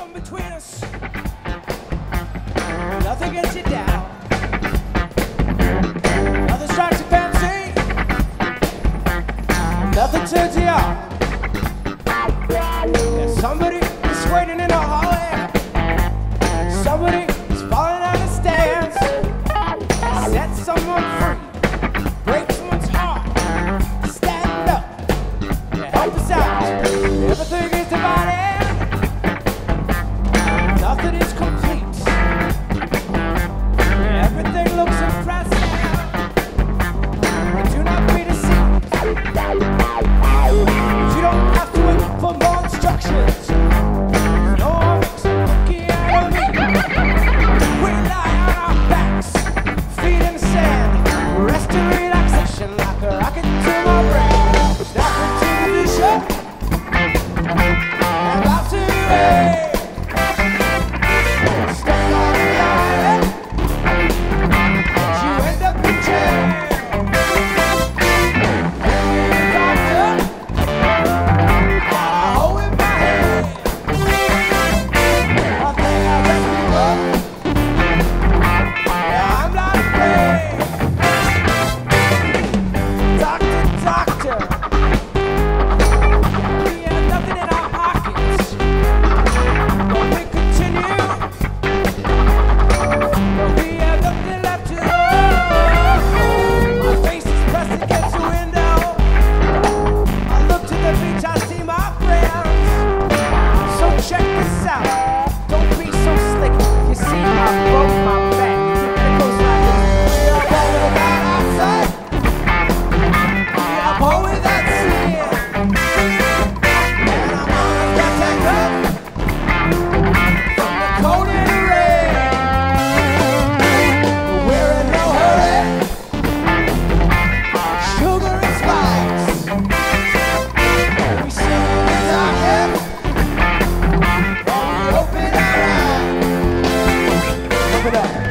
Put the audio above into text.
come between us. Nothing gets you down. It up.